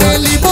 Felipe